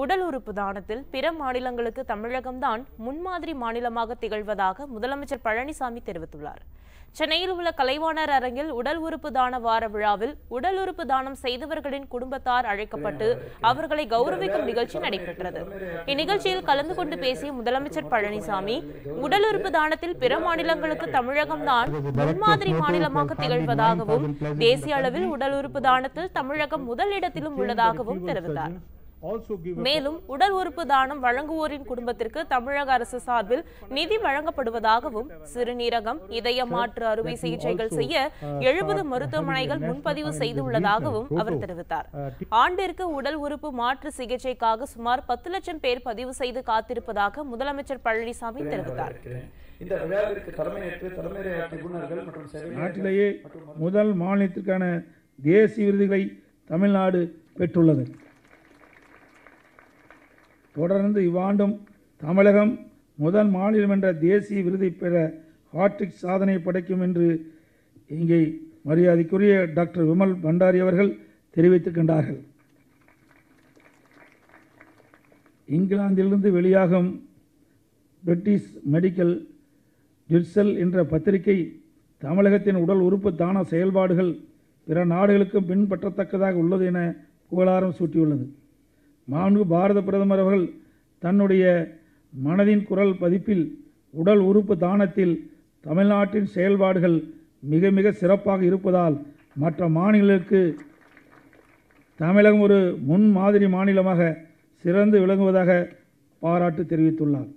உடல் உறுப்பு தானத்தில் பிற மாநிலங்களுக்கு தமிழகம்தான் முன்மாதிரி மாநிலமாக திகழ்வதாக முதலமைச்சர் பழனிசாமி தெரிவித்துள்ளார். சென்னையில் உள்ள கலைவாணர் அரங்கில் உடல் உறுப்பு தான வார விழாவில் உடல் உறுப்பு தானம் செய்தவர்களின் குடும்பத்தார் அழைக்கப்பட்டு அவர்களை கௌரவிக்கும் நிகழ்ச்சி நடைபெற்றது. இந்நிகழ்ச்சியில் கலந்து கொண்டு பேசிய முதலமைச்சர் பழனிசாமி உடல் உறுப்பு தானத்தில் பிற மாநிலங்களுக்கு தமிழகம்தான் முன்மாதிரி மாநிலமாக திகழ்வதாகவும் தேசிய அளவில் உடல் உறுப்பு தானத்தில் தமிழகம் முதலிடத்திலும் உள்ளதாகவும் தெரிவித்தார். மேலும் உடல் உறுப்பு தானம் வழங்குவோரின் குடும்பத்திற்கு தமிழக அரசு சார்பில் நிதி வழங்கப்படுவதாகவும் சிறுநீரகம் இதய மாற்று அறுவை சிகிச்சைகள் செய்ய எழுபது மருத்துவமனைகள் முன்பதிவு செய்துள்ளதாகவும் அவர் தெரிவித்தார். ஆண்டிற்கு உடல் உறுப்பு மாற்று சிகிச்சைக்காக சுமார் பத்து லட்சம் பேர் பதிவு செய்து காத்திருப்பதாக முதலமைச்சர் பழனிசாமி தெரிவித்தார். நாட்டிலேயே முதல் மாநிலத்திற்கான தேசிய விருதுகளை தமிழ்நாடு பெற்றுள்ளது. தொடர்ந்து இவ்வாண்டும் தமிழகம் முதல் மாநிலம் என்ற தேசிய விருதை பெற ஹாட்ரிக் சாதனை படைக்கும் என்று இங்கே மரியாதைக்குரிய டாக்டர் விமல் பண்டாரி அவர்கள் தெரிவித்திருக்கின்றார்கள் இங்கிலாந்திலிருந்து வெளியாகும் பிரிட்டிஷ் மெடிக்கல் ஜிர்சல் என்ற பத்திரிகை தமிழகத்தின் உடல் உறுப்பு தான செயல்பாடுகள் பிற நாடுகளுக்கும் பின்பற்றத்தக்கதாக உள்ளது என புகழாரம் சூட்டியுள்ளது. மாண்பு பாரத பிரதமர் அவர்கள் தன்னுடைய மனதின் குரல் பதிப்பில் உடல் உறுப்பு தானத்தில் தமிழ்நாட்டின் செயல்பாடுகள் மிக மிக சிறப்பாக இருப்பதால் மற்ற மாநிலங்களுக்கு தமிழகம் ஒரு முன்மாதிரி மாநிலமாக சிறந்து விளங்குவதாக பாராட்டு தெரிவித்துள்ளார்.